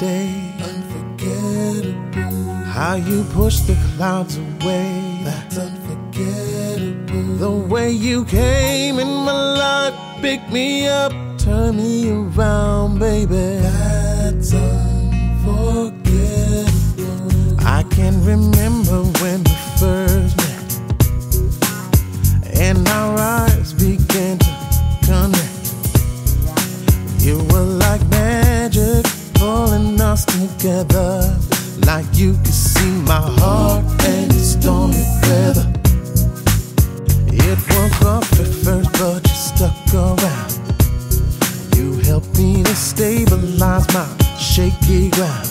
day. Unforgettable. How you pushed the clouds away. That's unforgettable. The way you came in my life, picked me up, turned me around, baby. That's unforgettable. I can remember when we first met, and our eyes began to connect. You were like magic, us together. Like you could see my heart and the stormy weather. It was rough at first, but you stuck around. You helped me to stabilize my shaky ground.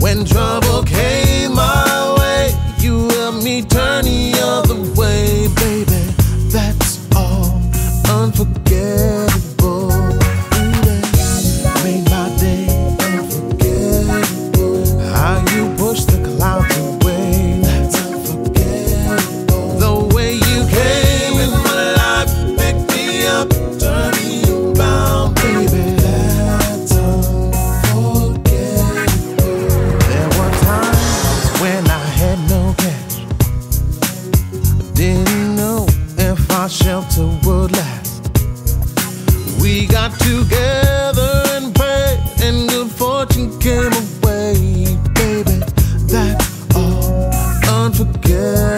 When trouble came my way, you helped me turn the other way, baby. That's all unforgettable. our shelter would last. We got together and prayed, and good fortune came away, baby. That all unforgettable.